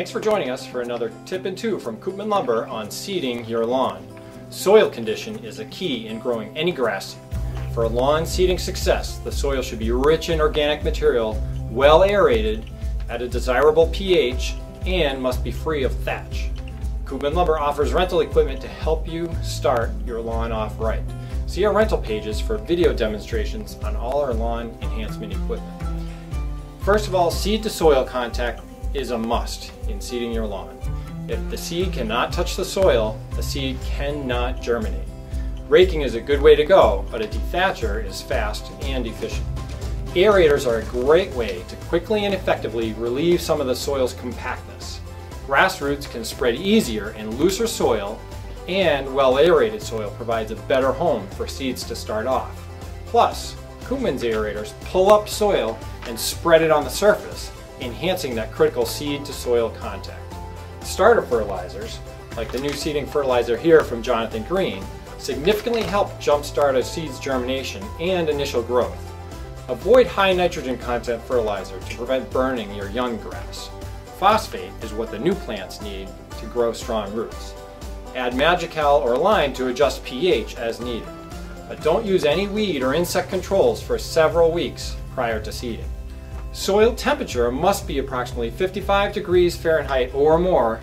Thanks for joining us for another tip and two from Koopman Lumber on seeding your lawn. Soil condition is a key in growing any grass. For a lawn seeding success, the soil should be rich in organic material, well aerated, at a desirable pH, and must be free of thatch. Koopman Lumber offers rental equipment to help you start your lawn off right. See our rental pages for video demonstrations on all our lawn enhancement equipment. First of all, seed to soil contact is a must in seeding your lawn. If the seed cannot touch the soil, the seed cannot germinate. Raking is a good way to go, but a dethatcher is fast and efficient. Aerators are a great way to quickly and effectively relieve some of the soil's compactness. Grass roots can spread easier in looser soil, and well-aerated soil provides a better home for seeds to start off. Plus, Koopman's aerators pull up soil and spread it on the surface, enhancing that critical seed to soil contact. Starter fertilizers, like the new seeding fertilizer here from Jonathan Green, significantly help jumpstart a seed's germination and initial growth. Avoid high nitrogen content fertilizer to prevent burning your young grass. Phosphate is what the new plants need to grow strong roots. Add Mag-I-Cal or lime to adjust pH as needed. But don't use any weed or insect controls for several weeks prior to seeding. Soil temperature must be approximately 55 degrees Fahrenheit or more,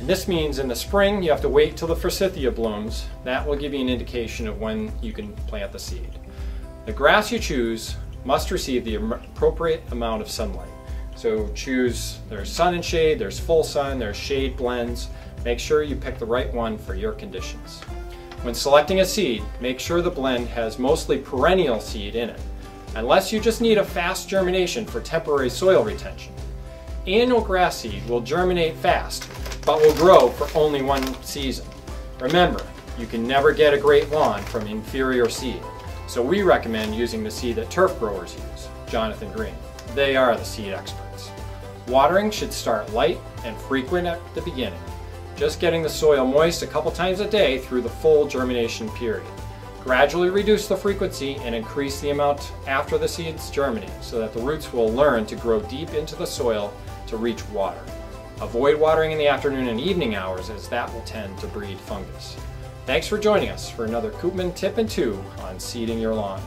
and this means in the spring you have to wait till the forsythia blooms. That will give you an indication of when you can plant the seed. The grass you choose must receive the appropriate amount of sunlight. So choose, there's sun and shade, there's full sun, there's shade blends. Make sure you pick the right one for your conditions. When selecting a seed, make sure the blend has mostly perennial seed in it unless you just need a fast germination for temporary soil retention. Annual grass seed will germinate fast, but will grow for only one season. Remember, you can never get a great lawn from inferior seed, so we recommend using the seed that turf growers use, Jonathan Green. They are the seed experts. Watering should start light and frequent at the beginning, just getting the soil moist a couple times a day through the full germination period. Gradually reduce the frequency and increase the amount after the seeds germinate so that the roots will learn to grow deep into the soil to reach water. Avoid watering in the afternoon and evening hours as that will tend to breed fungus. Thanks for joining us for another Koopman Tip and 2 on seeding your lawn.